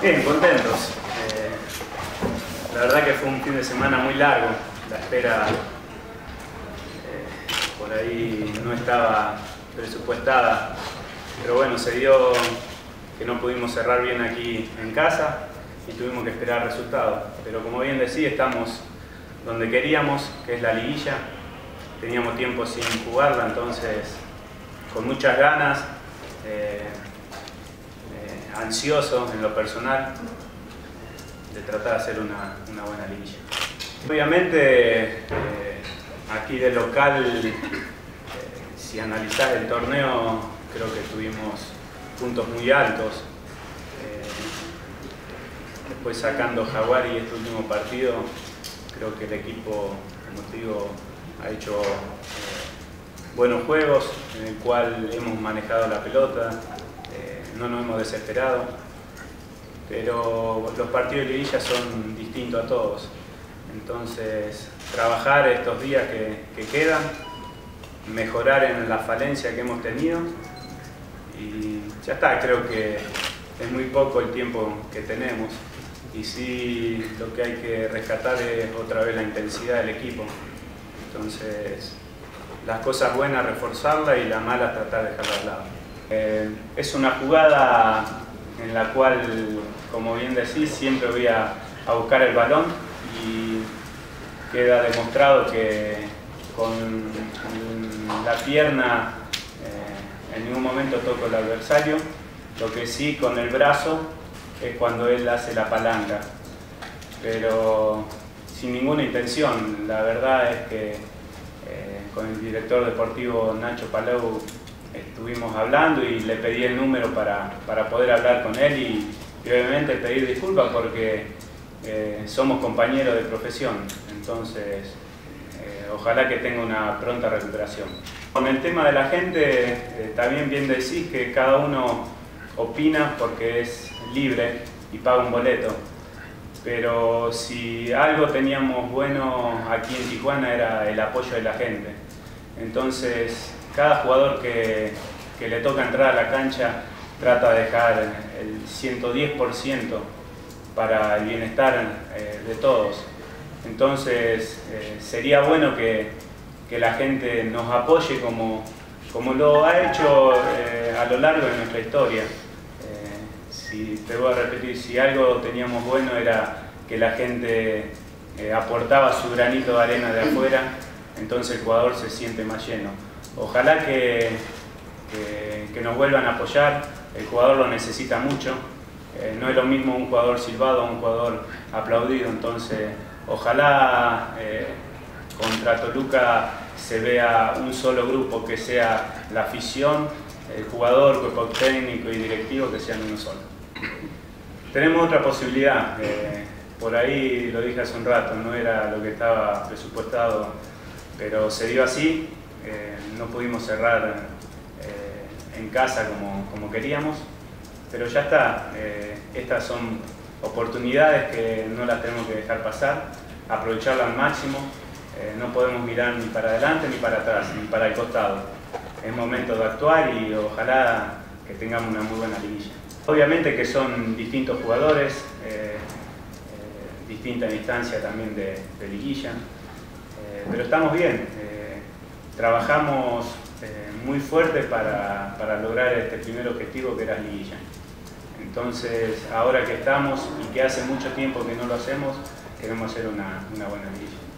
Bien, contentos. Eh, la verdad que fue un fin de semana muy largo. La espera eh, por ahí no estaba presupuestada. Pero bueno, se dio que no pudimos cerrar bien aquí en casa y tuvimos que esperar resultados. Pero como bien decía, estamos donde queríamos, que es la liguilla. Teníamos tiempo sin jugarla, entonces con muchas ganas. Eh, ansioso en lo personal de tratar de hacer una, buena liguilla. Obviamente, eh, aquí de local, eh, si analizar el torneo, creo que tuvimos puntos muy altos. Eh, después sacando Jaguar y este último partido, creo que el equipo, como te digo, ha hecho buenos juegos en el cual hemos manejado la pelota, no nos hemos desesperado, pero los partidos de liguilla son distintos a todos. Entonces, trabajar estos días que, quedan, mejorar en la falencia que hemos tenido y ya está, creo que es muy poco el tiempo que tenemos y sí lo que hay que rescatar es otra vez la intensidad del equipo. Entonces, las cosas buenas reforzarlas y las malas tratar de dejarlas al lado. Eh, es una jugada en la cual, como bien decís, siempre voy a, buscar el balón y queda demostrado que con la pierna eh, en ningún momento toco el adversario, lo que sí con el brazo es cuando él hace la palanca, pero sin ninguna intención. La verdad es que con el director deportivo Nacho Palau estuvimos hablando y le pedí el número para, poder hablar con él y, obviamente pedir disculpas porque eh, somos compañeros de profesión, entonces eh, ojalá que tenga una pronta recuperación. Con el tema de la gente, eh, también bien decís que cada uno opina porque es libre y paga un boleto, pero si algo teníamos bueno aquí en Tijuana era el apoyo de la gente. Entonces, cada jugador que, le toca entrar a la cancha trata de dejar el 110% para el bienestar eh, de todos. Entonces eh, sería bueno que, la gente nos apoye como, como lo ha hecho eh, a lo largo de nuestra historia. Si te voy a repetir, si algo teníamos bueno era que la gente aportaba su granito de arena de afuera, entonces el jugador se siente más lleno. Ojalá que, que, nos vuelvan a apoyar, el jugador lo necesita mucho, eh, no es lo mismo un jugador silbado a un jugador aplaudido, entonces ojalá eh, contra Toluca se vea un solo grupo que sea la afición, el jugador, cuerpo técnico y directivo que sean uno solo. Tenemos otra posibilidad, eh, por ahí lo dije hace un rato, no era lo que estaba presupuestado, pero se dio así, eh, no pudimos cerrar eh, en casa como, queríamos, pero ya está, eh, estas son oportunidades que no las tenemos que dejar pasar, aprovecharlas al máximo, no podemos mirar ni para adelante ni para atrás, ni para el costado. Es momento de actuar y ojalá que tengamos una muy buena liguilla. Obviamente que son distintos jugadores, distinta instancia también de, liguilla, pero estamos bien trabajamos eh, muy fuerte para, lograr este primer objetivo que era liguilla. Entonces, ahora que estamos y que hace mucho tiempo que no lo hacemos, queremos hacer una, una buena liguilla.